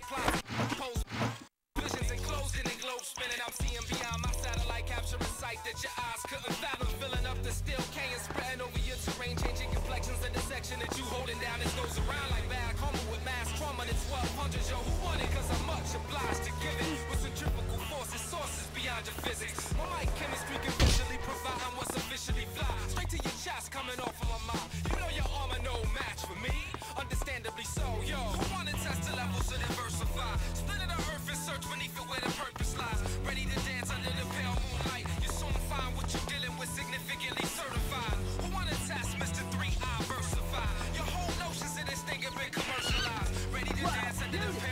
plots. Pose visions enclosed in a globe spinning. I'm seeing beyond my satellite, capturing sight that your eyes couldn't fathom. Filling up the steel K and spreading over your terrain, changing complexions in the section that you holding down. It goes around like bad karma with mass trauma. The 1200s, yo, who won it? Cause I'm much obliged to give it. With centrifugal forces, sources beyond your physics. My mic chemistry can so, yo. Wanna test the levels and diversify? Split the earth and search beneath it where the purpose lies. Ready to dance under the pale moonlight. You soon find what you're dealing with significantly certified. Who wanna test Mr. 3 I versify? Your whole notions of this thing have been commercialized. Ready to dance under the pale